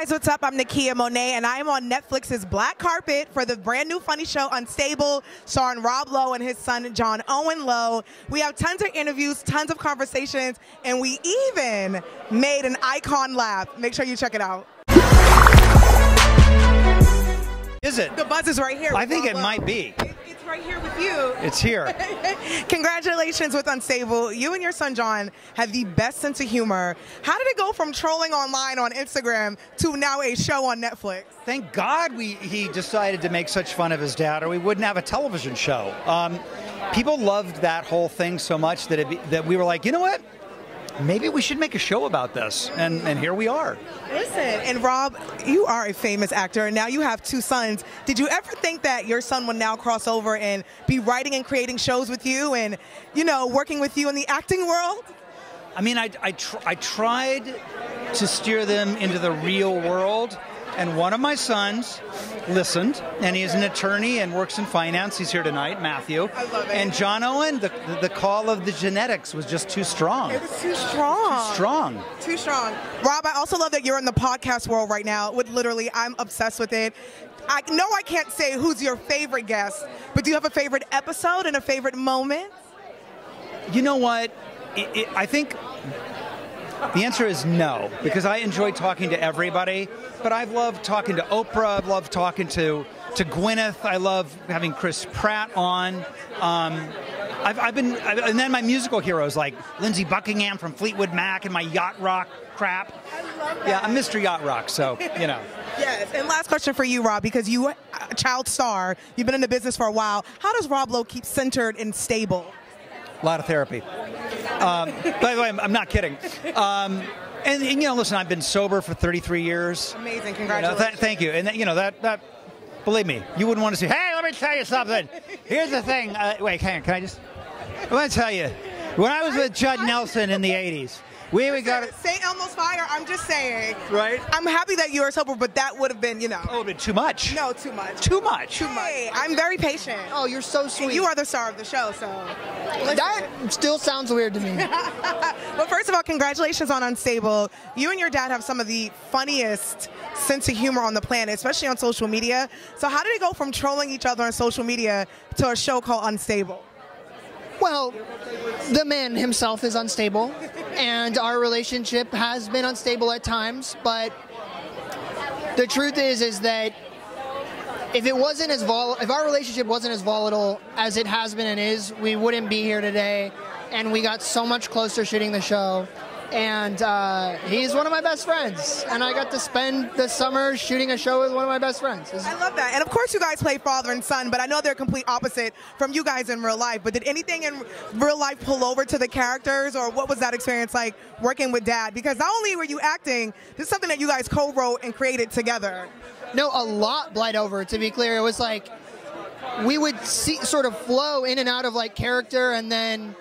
guys, what's up? I'm Nakia Monét, and I am on Netflix's black carpet for the brand new funny show Unstable, starring Rob Lowe and his son John Owen Lowe. We have tons of interviews, tons of conversations, and we even made an icon laugh. Make sure you check it out. Is it? The buzz is right here. I think Rob it Lowe. might be. Right here with you. It's here. Congratulations with Unstable. You and your son John have the best sense of humor. How did it go from trolling online on Instagram to now a show on Netflix? Thank God we he decided to make such fun of his dad, or we wouldn't have a television show. Um, people loved that whole thing so much that it, that we were like, you know what? Maybe we should make a show about this, and and here we are. Listen, and Rob, you are a famous actor, and now you have two sons. Did you ever think that your son would now cross over and be writing and creating shows with you, and you know, working with you in the acting world? I mean, I, I, tr- I tried to steer them into the real world, and one of my sons listened, and he is an attorney and works in finance. He's here tonight, Matthew. I love it. And John Owen, the, the call of the genetics was just too strong. It was too strong. Too Strong. Too strong. Rob, I also love that you're in the podcast world right now. With literally, I'm obsessed with it. I know I can't say who's your favorite guest, but do you have a favorite episode and a favorite moment? You know what? It, it, I think the answer is no, because I enjoy talking to everybody. But I've loved talking to Oprah. I've loved talking to to Gwyneth. I love having Chris Pratt on. Um, I've, I've been, I've, and then my musical heroes like Lindsey Buckingham from Fleetwood Mac and my yacht rock crap. Yeah, I'm Mr. Yacht Rock, so you know. Yes. And last question for you, Rob, because you, a child star, you've been in the business for a while. How does Rob Lowe keep centered and stable? A lot of therapy. Um, by the way, I'm, I'm not kidding. Um, and, and, you know, listen, I've been sober for 33 years. Amazing. You know, Congratulations. th- thank you. And you know that that believe me, you wouldn't want to say, "Hey, let me tell you something." Here's the thing. Uh, wait, hang on. Can I just? I want to tell you. When I was with Judd Nelson in the '80s, we we got it St. Elmo's Fire, I'm just saying. right. I'm happy that you are sober, but that would have been, you know. A little bit too much. No, too much. Too much. Too much. I'm very patient. Oh, you're so sweet. You are the star of the show, so. that still sounds weird to me. But first of all, congratulations on Unstable. You and your dad have some of the funniest sense of humor on the planet, especially on social media. So how did it go from trolling each other on social media to a show called Unstable? well, the man himself is unstable, and our relationship has been unstable at times. But the truth is, is that if it wasn't as vol- if our relationship wasn't as volatile as it has been and is, we wouldn't be here today. And we got so much closer shooting the show. And uh, he's one of my best friends, and I got to spend the summer shooting a show with one of my best friends. I love that. And of course, you guys play father and son, but I know they're complete opposite from you guys in real life. But did anything in real life pull over to the characters, or what was that experience like working with dad? Because not only were you acting, this is something that you guys co-wrote and created together. No, a lot bled over. To be clear, it was like we would see sort of flow in and out of like character, and then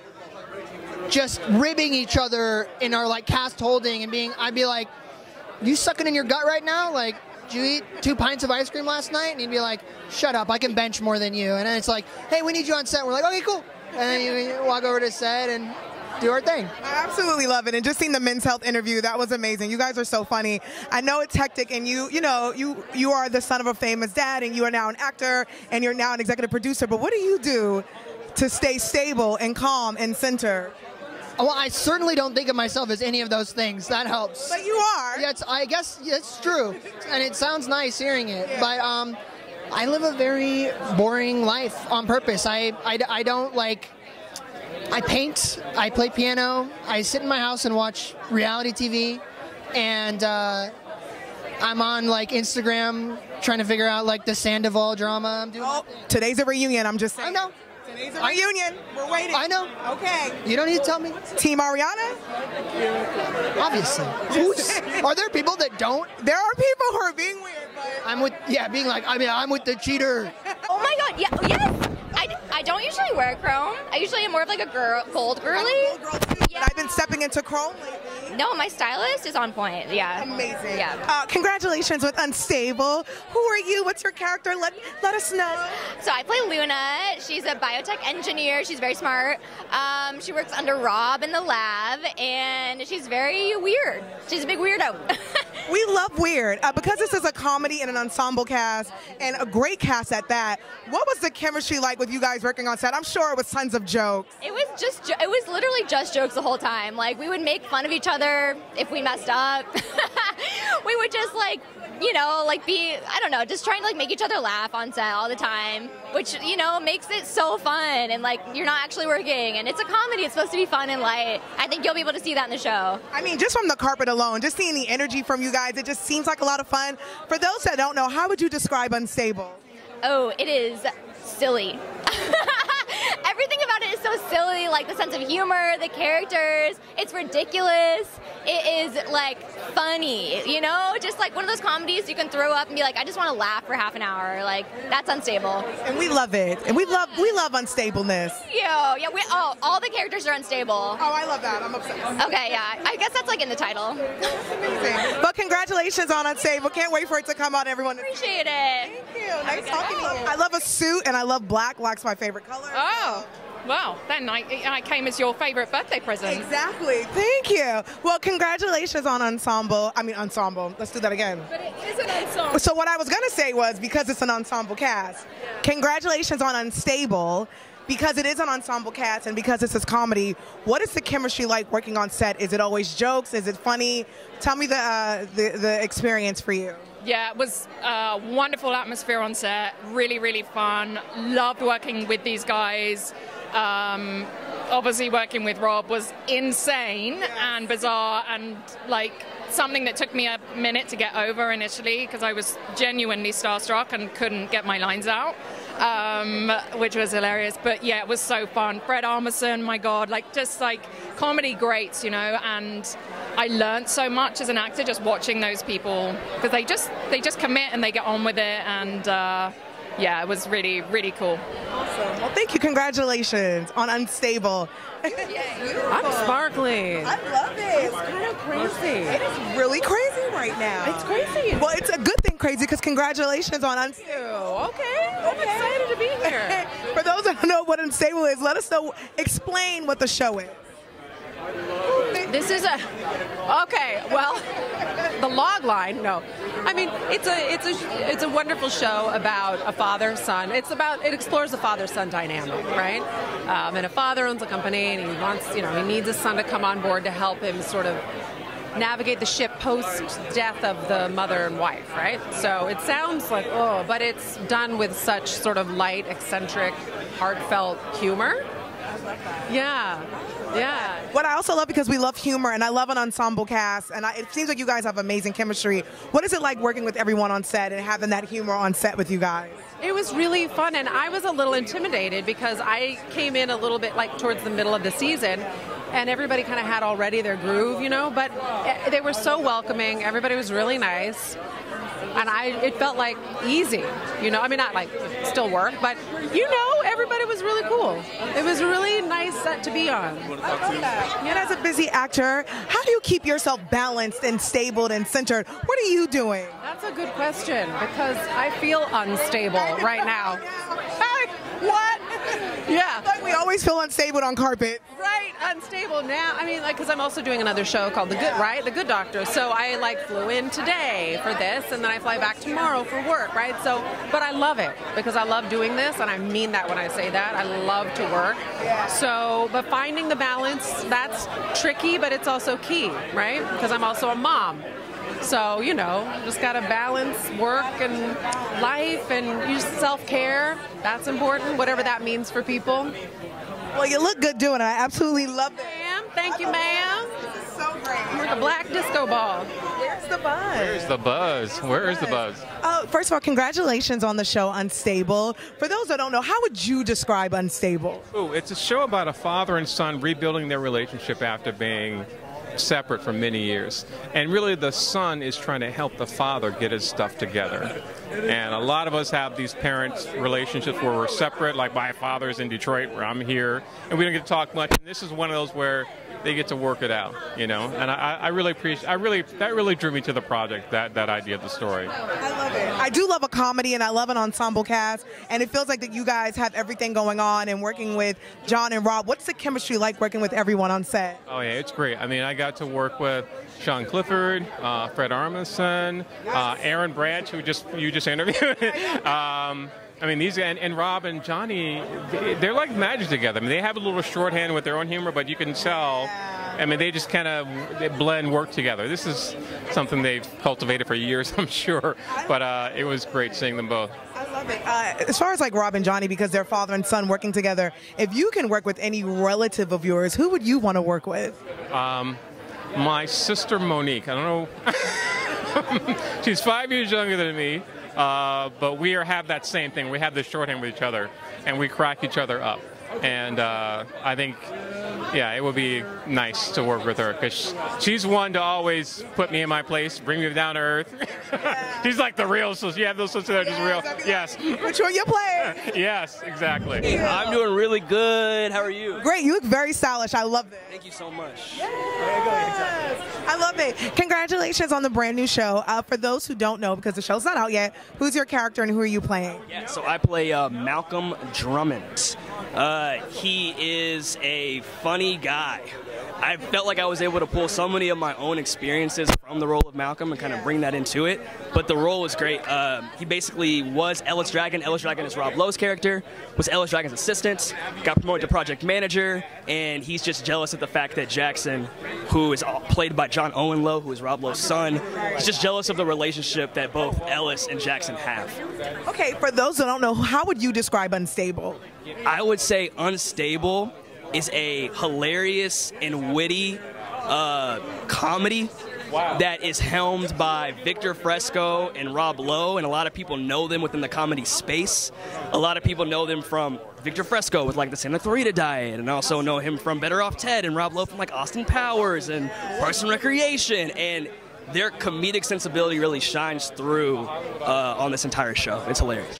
just ribbing each other in our like cast holding and being. I'd be like, "You sucking in your gut right now?" Like, did you eat two pints of ice cream last night? And he'd be like, "Shut up! I can bench more than you." And it's like, "Hey, we need you on set." We're like, "Okay, cool." And then you walk over to set and do our thing. I absolutely love it. And just seeing the men's health interview, that was amazing. You guys are so funny. I know it's hectic and you, you know, you you are the son of a famous dad and you are now an actor and you're now an executive producer. But what do you do to stay stable and calm and centered? Well, I certainly don't think of myself as any of those things. That helps. But you are. Yeah, it's, I guess it's true, and it sounds nice hearing it. But um, I live a very boring life on purpose. I, I, I don't like. I paint. I play piano. I sit in my house and watch reality TV, and uh, I'm on like Instagram trying to figure out like the Sandoval drama. I'm doing. Oh, today's a reunion. I'm just I know. Today's a I- reunion. We're waiting. I know. Okay. You don't need to tell me. Team Ariana? Obviously. Who's, are there people that don't? There are people who are being weird, but I'm with. Yeah, being like. I mean, I'm with the cheater. Oh my god, yeah, oh, yes! I, I don't usually wear chrome. I usually am more of like a girl, gold girly. I'm a gold girl too, but I've been stepping into chrome lately. No, my stylist is on point. Yeah. Amazing. Yeah. Uh, congratulations with Unstable. Who are you? What's your character? Let let us know. So I play Luna. She's a biotech engineer. She's very smart. Um, she works under Rob in the lab, and she's very weird. She's a big weirdo. We love Weird. Uh, because this is a comedy and an ensemble cast, and a great cast at that, what was the chemistry like with you guys working on set? I'm sure it was tons of jokes. It was just, jo- it was literally just jokes the whole time. Like, we would make fun of each other if we messed up. we would just, like, you know, like be, I don't know, just trying to, like, make each other laugh on set all the time, which, you know, makes it so fun. And, like, you're not actually working. And it's a comedy. It's supposed to be fun and light. I think you'll be able to see that in the show. I mean, just from the carpet alone, just seeing the energy from you guys, it just seems like a lot of fun. For those that don't know, how would you describe Unstable? Oh, it is silly. Everything about it is so silly, like the sense of humor, the characters. It's ridiculous. It is like funny, you know? Just like one of those comedies you can throw up and be like, I just want to laugh for half an hour. Like that's unstable. And we love it. And we love we love unstableness. Yo, yeah, we oh, all the characters are unstable. Oh, I love that. I'm obsessed. Okay, yeah. I guess that's like in the title. That's Amazing. But congratulations on Unstable. Can't wait for it to come out, everyone. Appreciate it. Thank you. Nice talking to you. I love a suit and I love black. Black's my favorite color. Oh, well, then I, I came as your favorite birthday present. Exactly. Thank you. Well, congratulations on Ensemble. I mean, Ensemble. Let's do that again. But it is an ensemble. So, what I was going to say was because it's an ensemble cast, congratulations on Unstable. Because it is an ensemble cast and because this is comedy, what is the chemistry like working on set? Is it always jokes? Is it funny? Tell me the uh, the, the experience for you. Yeah, it was a wonderful atmosphere on set. Really, really fun. Loved working with these guys. Um, obviously, working with Rob was insane and bizarre and like something that took me a minute to get over initially because I was genuinely starstruck and couldn't get my lines out, um, which was hilarious. But yeah, it was so fun. Fred Armisen, my God, like just like comedy greats, you know, and I learned so much as an actor just watching those people because they just they just commit and they get on with it and. Uh, yeah, it was really, really cool. Awesome. Well, thank you. Congratulations on Unstable. I'm sparkling. I love it. It's kind of crazy. It is really crazy right now. It's crazy. Well, it's a good thing crazy because congratulations on Unstable. Okay, I'm excited to be here. For those that don't know what Unstable is, let us know. Explain what the show is. This is a okay. Well, the log line. No, I mean it's a it's a it's a wonderful show about a father son. It's about it explores the father son dynamic, right? Um, and a father owns a company and he wants you know he needs his son to come on board to help him sort of navigate the ship post death of the mother and wife, right? So it sounds like oh, but it's done with such sort of light, eccentric, heartfelt humor. Yeah, yeah. What I also love because we love humor and I love an ensemble cast and I, it seems like you guys have amazing chemistry. What is it like working with everyone on set and having that humor on set with you guys? It was really fun, and I was a little intimidated because I came in a little bit like towards the middle of the season, and everybody kind of had already their groove, you know. But eh, they were so welcoming. Everybody was really nice, and I it felt like easy, you know. I mean, not like still work, but you know, everybody was really cool. It was a really nice set to be on. You and as a busy actor, how do you keep yourself balanced and stable and centered? What are you doing? That's a good question because I feel unstable right now. what? Yeah. Like we always feel unstable on carpet. Right, unstable now. I mean, like, because I'm also doing another show called The Good, right? The Good Doctor. So I like flew in today for this, and then I fly back tomorrow for work, right? So, but I love it because I love doing this, and I mean that when I say that. I love to work. So, but finding the balance that's tricky, but it's also key, right? Because I'm also a mom. So, you know, just got to balance work and life and self care. That's important, whatever that means for people. Well, you look good doing it. I absolutely love it. Ma'am, thank you, ma'am. This is so great. We're the black disco ball. Where's the buzz? Where's the buzz? Where is the buzz? Uh, first of all, congratulations on the show Unstable. For those that don't know, how would you describe Unstable? Ooh, it's a show about a father and son rebuilding their relationship after being separate for many years. And really, the son is trying to help the father get his stuff together. And a lot of us have these parents' relationships where we're separate, like my father's in Detroit, where I'm here, and we don't get to talk much. And this is one of those where they get to work it out, you know. And I, I really appreciate. I really that really drew me to the project. That that idea of the story. I love it. I do love a comedy and I love an ensemble cast, and it feels like that you guys have everything going on and working with John and Rob. What's the chemistry like working with everyone on set? Oh yeah, it's great. I mean, I got to work with Sian Clifford, uh, Fred Armisen, uh, Aaron Branch, who just you just interviewed. um, I mean, these and, and Rob and Johnny, they- they're like magic together. I mean, they have a little shorthand with their own humor, but you can tell. I mean, they just kind of blend work together. This is something they've cultivated for years, I'm sure. But uh, it was great seeing them both. I love it. Uh, as far as like Rob and Johnny, because they're father and son working together, if you can work with any relative of yours, who would you want to work with? Um, my sister Monique. I don't know. She's five years younger than me, uh, but we are, have that same thing. We have this shorthand with each other, and we crack each other up. And uh, I think, yeah, it would be nice to work with her because she's one to always put me in my place, bring me down to earth. she's like the real, so you have those sisters that are just real. Yes. Which one you play? yes, exactly. I'm doing really good. How are you? Great. You look very stylish. I love it. Thank you so much. I love it. Congratulations on the brand new show. Uh, for those who don't know, because the show's not out yet, who's your character and who are you playing? Yeah, so I play uh, Malcolm Drummond. Uh, he is a funny guy. I felt like I was able to pull so many of my own experiences from the role of Malcolm and kind of bring that into it. But the role was great. Uh, he basically was Ellis Dragon. Ellis Dragon is Rob Lowe's character. Was Ellis Dragon's assistant. Got promoted to project manager, and he's just jealous of the fact that Jackson, who is played by John Owen Lowe, who is Rob Lowe's son, he's just jealous of the relationship that both Ellis and Jackson have. Okay, for those who don't know, how would you describe Unstable? I would say Unstable is a hilarious and witty uh, comedy that is helmed by Victor Fresco and Rob Lowe, and a lot of people know them within the comedy space. A lot of people know them from Victor Fresco with like the Santa Clarita Diet, and also know him from Better Off Ted, and Rob Lowe from like Austin Powers and Parks and Recreation, and their comedic sensibility really shines through uh, on this entire show. It's hilarious.